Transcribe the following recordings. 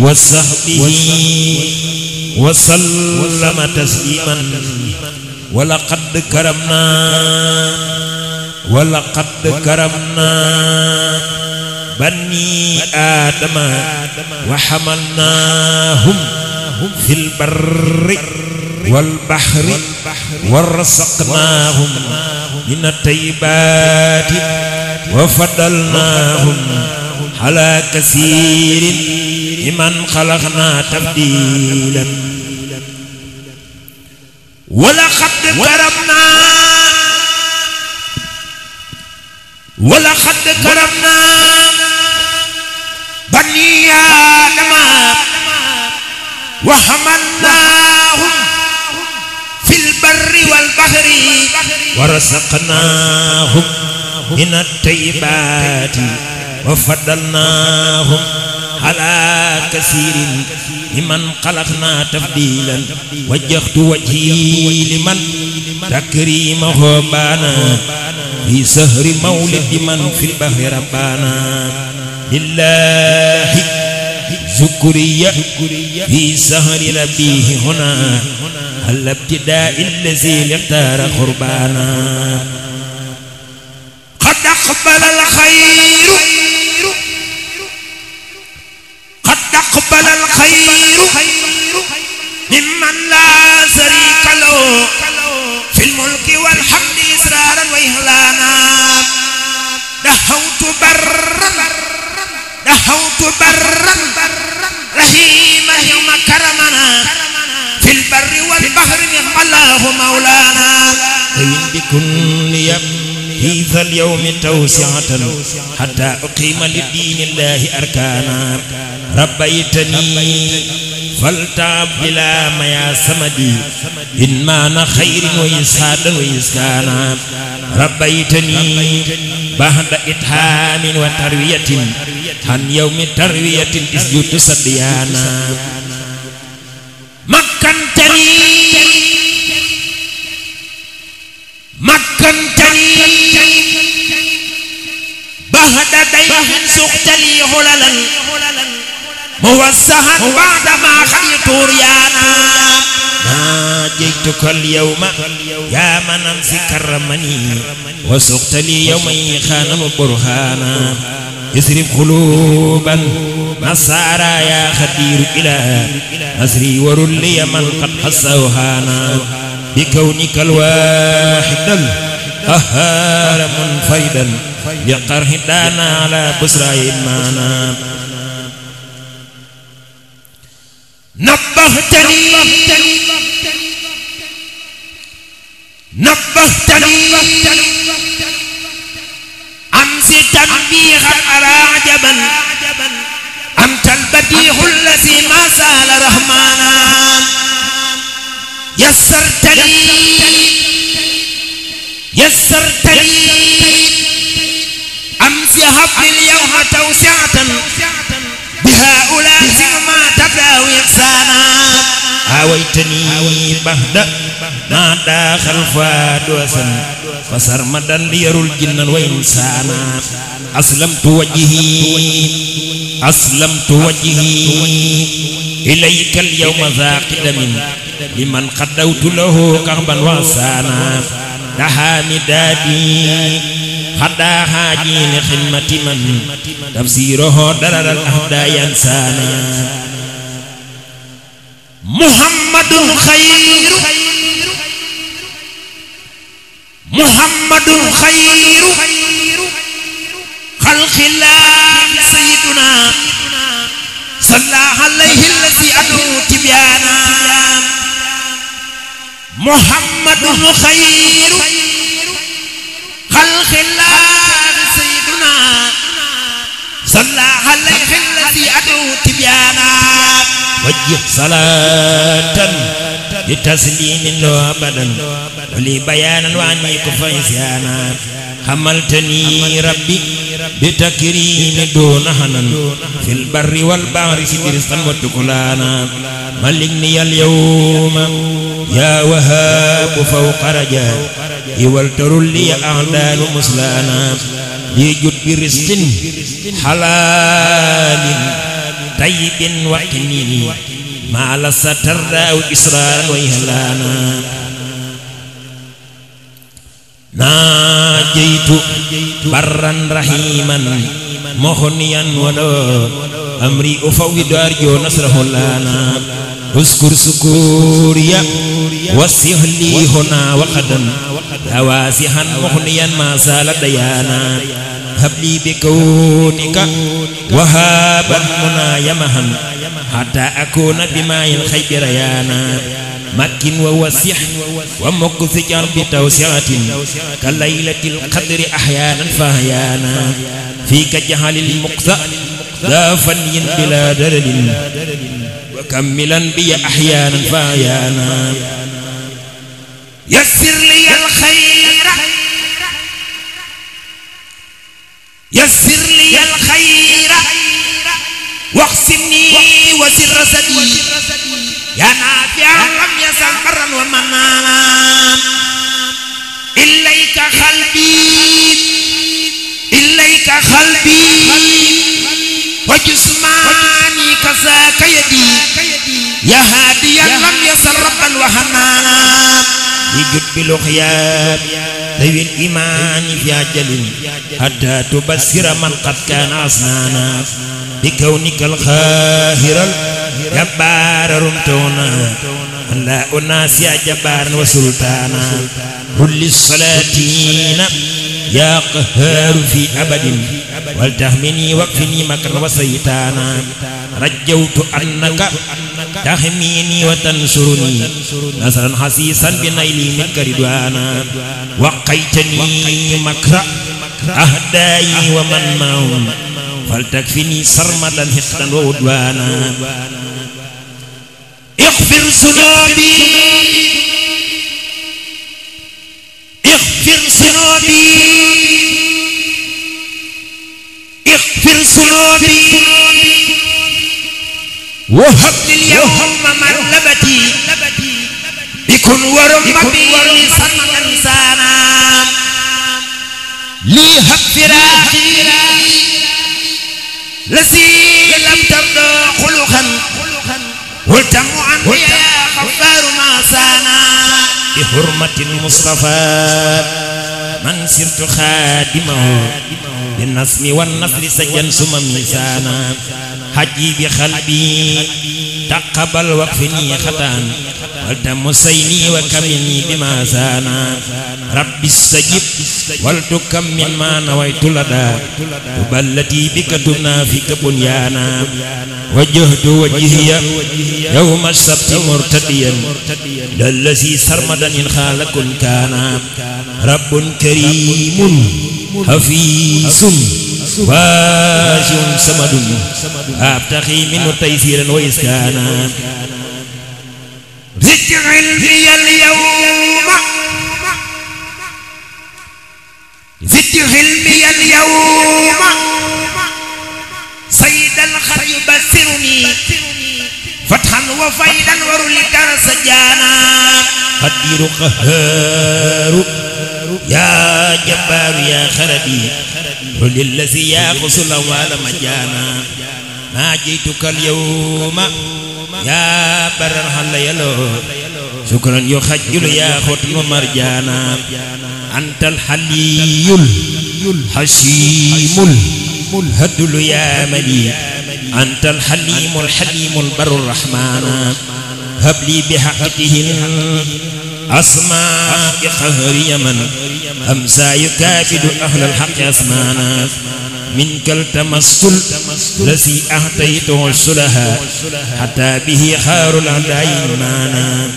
وصحبه وسلم تسليما ولقد كرمنا ولقد كرمنا بني آدم وحملناهم في البر والبحر ورزقناهم من الطيبات وفضلناهم على كثير ممن خلقنا تفضيلا ولقد كرمنا ولقد كرمنا بني آدم وحملناهم في البر والبحر ورزقناهم من الطيبات وفضلناهم على كثير ممن خلقنا تفضيلا وجهت وجهي لمن تكريمه بانا في سهر مولد من في البحر ربانا. لله ذكري في سهر ربيه هنا. هل ابتداء الذي اختار قربانا قد أقبل الخير أقبل الخير ممن لا شريك له في الملك والحمد إسرارا وإهلانا. دهوت برا دهوت برا رحيما يوم كرمنا. في البر والبحر نعم الله مولانا. وإن بكن لي في ذا اليوم توسعة حتى أقيم للدين الله أركانا. ربيتني فلتعب بلا ما يا سمدي. إن مان خير وإسعاد وإسكانا ربيتني بعد إتهام وتروية. عن يوم تروية اسجد صديانا دين. سقت لي هللا. موسعا بعدما خليت ريانا. ناجيتك اليوم يا من امسي كرمني. وسقت لي يومي خانا وبرهانا اصرف قلوبا نصارى يا خدير إلى. نصري ورلي من قد حسوهانا بكونك الواحد الأهار منفردا بقرح دانا على بسرى إيمانا نبهتني نبهتني أمس تنبيها أرى عجبا أنت البديع الذي ما زال رحمانا يسرت لي يسرت لي أمس هب اليوم توسعة بهؤلاء ما تداوي إحسانا. آويتني بعد ما داخل فاد وسن فسرمدا ليروا الجن وإنسانا أسلمت وجهي أسلمت وجهي إليك اليوم ذا قدم لمن قدوت له كربا وسانا. دها مدادي خدا حاجي لخدمة من تفسيره درر الأهدى ينسانا محمد خير محمد خير خلق الله سيدنا صلى عليه الذي أدعو تبيانا محمد خير خلق الله سيدنا صلى عليه الذي أدعو تبيانا وجه صلاة بتسليم أبدا ولي بيانا وعني كفيسانا حملتني ربي بتكريم دون حنن في البر والبحر سدرسا وتكلانا ملكني اليوم يا وهاب فوق رجاء والتر لي أعدان مسلانا يجد برزق حلال طيب وقني ما لستر أو إسرارا وإهلانا ناجيت برا رحيما مغنيا ولو أمري أفوض أرجو نصره لنا اذكر سكوريا وسه لي هنا وقدا. هواسها مغنيا ما زال ديانا. هب لي بكونك وهابا منايا مها حتى أكون بماء الخير ريانا. مكن ووسح ومكث جرب توسعة. كليلة القدر أحيانا فهيانا. فيك جهل المقصى ذا فني بلا دلل وكملا بي أحيانا فهيانا يسر لي الخير يسر لي الخير واقسمني وسر سدي يا نافع لم يزل برا ومنانا. إليك قلبي إليك قلبي وجسماني كذاك يدي يا هاديا لم يزل ربا وحنانا يجد بالخياب ذوي الإيمان في أجل حتى تبصر من قد كان أصنانا بكونك الخاهر الجبار رمتونا أن لا أناس يا جبارا وسلطانا كل الصلاتين يا قهار في أبد ولتهمني واكفني مكر وسيطانا. رجوت أنك تحميني وتنصرني. نصرا حسيسا بنيلي منك رضوانا. وقيتني مكر أهدائي ومن معهم. فلتكفني سرمدا حقدا وعدوانا. اغفر ذنوبي اغفر ذنوبي اغفر ذنوبي وهب لي اليوم مرلبتي. بكن ورم بي سنة إنسانا. لي هب فراقي. الذي لم ترضى خلقا. والتم عني يا غفار ما سانا. بحرمة المصطفى. من سرت خادمه بالنسم والنصر سجن ثم ميسانا حجي بقلبي تقبل وقفني خطان والتم سيني وكمني بما سانا رب استجب ولتكمل ما نويت لدى. تبلتي بك تنافك بنيانا. وجهت وجهي يوم السبت مرتديا. للذي سرمدا إن خالق كان رب كريم حفيظ واسع سمد. أبتغي منه تيسيرا وإسكانا. زد علمي اليوم. زد علمي اليوم. سيد الخر يبصرني فتحا وفيدا ورلك سجانا. قدير قهار. يا جبار يا خردي للذي يأخذ الأموال مجانا. ناجيتك اليوم. يا بر هل يلو شكرا يخجل يا ختم مرجانا أنت الحلي الحشيم الهدل يا ملي أنت الحليم الحليم البر الرحمن هب لي بحقته أسماء قهر يمن أمسى يكابد أهل الحق أسمانا منك التمس الذي أهديته السلها حتى به خار إيمانا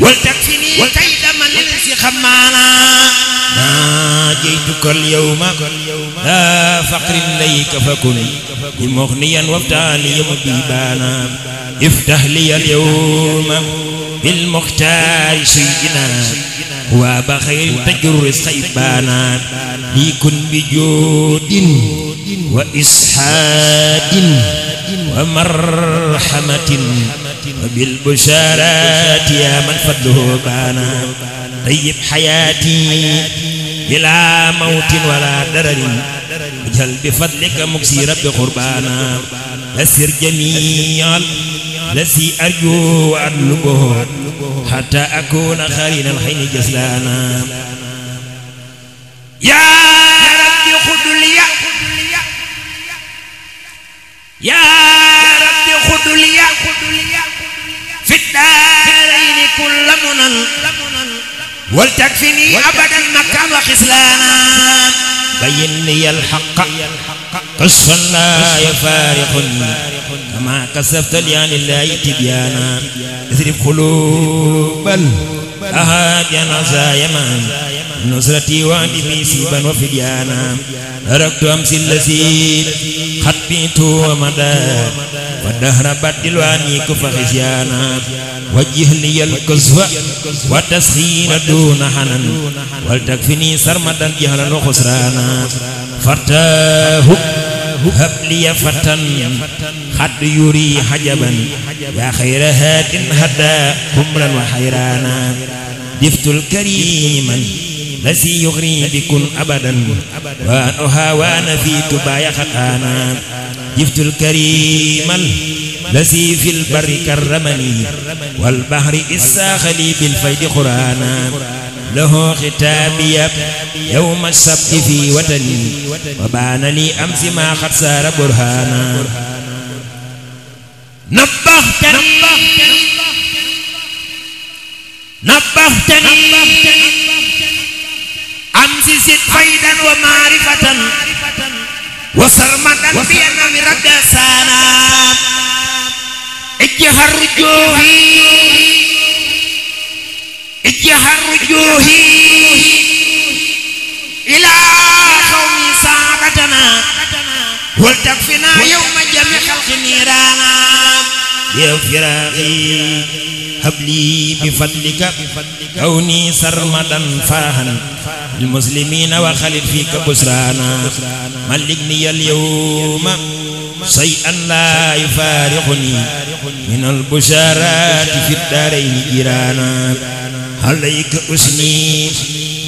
ولتكفني كيد من الإنس خمانا. ناجيتك اليوم لا فقر إليك فكن مغنيا وافتح لي مجيبانا افتح لي اليوم بالمختار سيدنا وبخير تجر رزق إبانا ليكن بجود وإسحاد ومرحمة. وبالبشارات يا من فضله بانا طيب حياتي بلا موت ولا درر اجعل بفضلك مكسي رب قربانا يسر جميع الذي أرجو وأطلبه حتى أكون خارين الحين جسلانا يا رب خذ لي يا رب خذ لي ولتكفني أبدا مكان وخسلانا بين لي الحق. قصا لا يفارقني كما كسبت لي عن الله تبيانا. اثرب قلوب الأهاد نزايما. نصرتي وعدي في سيبا وفديانا. تركت أمس الذي قد بيت ومدى والدهر بدل واني كف خزيانا وجه لي الكسوة والتسخين دون حنن ولتكفني سرمدا جهلا وخسرانا فتاه هب لي فتى حد يري حجبا يا خير هاد هدى كمرا وحيرانا دفت الكريما الذي يغري بكن أبدا. وأن أهاوان في تبايا خطانا جفت الكريم الذي في البر كرمني. والبحر إساخلي بالفيد قرانا له ختابي يوم السبت في وطني. وبان لي أمس ما قد سار برهانا. نبهتني. نبهتني. أمس زد فيدا ومعرفة وسرمدا بأن رد سانا اجهر رجوهي اجهر رجوهي إلى قوم سعادتنا ولتكفنا يوم جميع خلق نيرانا يا فراقي هب لي بفضلك كوني سرمدا فاها المسلمين وخلد فيك بسرانا. ملكني اليوم شيئا لا يفارقني من البشارات في الدارين جيرانا. عليك أسني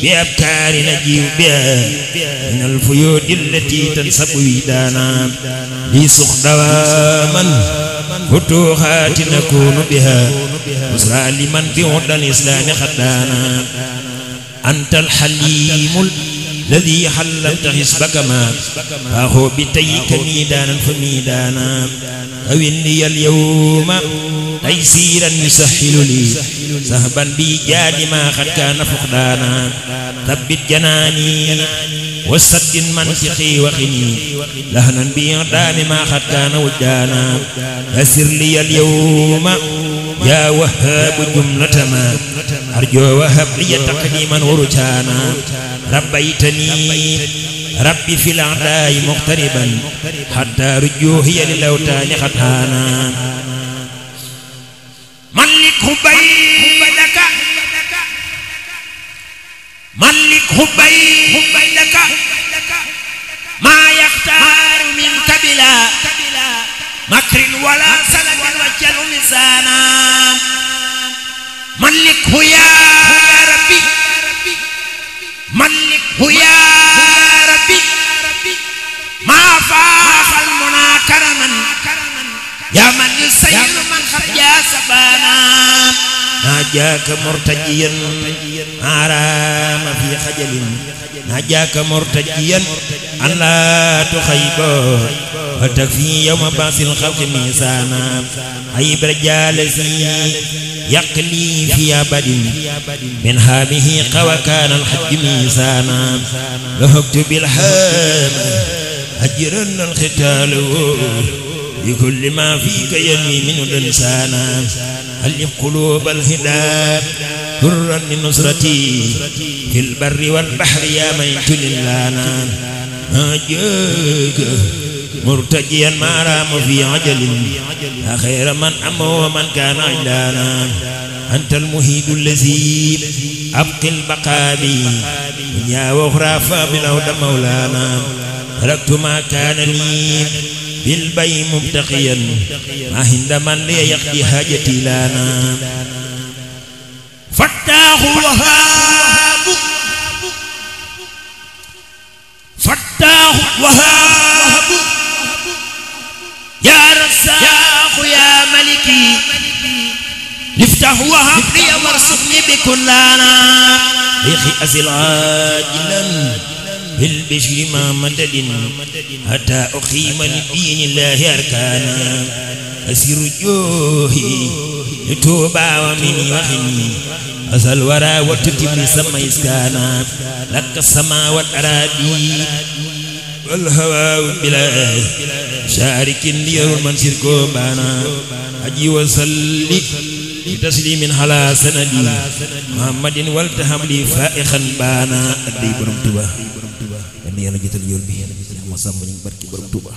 بأبكار نجيب بها من الفيود التي تنسب ويدانا. سخ دواما فتوحات نكون بها بسرى لمن بعد الإسلام خدانا أنت الحليم الذي حللت حسبك ما فهو بتيك ميدانا فميدانا أولي اليوم تيسيرا يسهل لي سهبا بإيجاد ما قد كان فقدانا ثبت جناني وسد منطقي وخني لهنا بإعدام ما قد وجانا. يسر لي اليوم يا وهاب جملة ما أرجو وهب لي تقديما ورجانا. ربيتني ربي في الأعداء مقتربا. حتى رجوهي للأوتان خطانا ملك بيدك ملك بيدك ما يختار منك بلا مكر ولا سلك وجل لسانا ملكه يا ربي. ملكه يا ربي. ما فاخ المنى كرما يا من يسير من خرج سبانا. ناجاك مرتجيا آرام في خجل ناجاك مرتجيا أن لا تخيب وتكفي يوم باس الخلق ميسانا عيب رجال زي يقلي في أبد من هامه قوى كان الحج ميسانا لهبت بالحام أجرن الختال بكل ما فيك ينوي من الإنسان. ألف قلوب الهدى درا لنصرتي في البر والبحر يا ميت للانا أجاك مرتجيا ما رام في عجل. يا خير من أم ومن كان عجلانا أنت المهيد الذي أبقي البقاء. بي دنيا وأخرى فبالهدى مولانا. تركت ما كان لي. بالبي مبتقيا ما هند من لي يقضي حاجتي لنا فتاه وهاب. فتاه وهاب. يا رزاق يا ملكي. افتح وهب لي وارزقني بكلانا. يخي أزل عاجلا. بالبشر ما مدد حتى أقيم لدين الله أركانا؟ أسير جوهي لتوبا ومني وخني أسأل الورى وتتم سما إسكانا. لك السماء والأراضي. والهواء بلا شارك لير المنشر كوبانا. أجي وصلي بتسليم على سندي. محمد والتهم لي فائخا بانا. أدي برم kami yang lagi terliur bi yang masa menyebar kibar tubah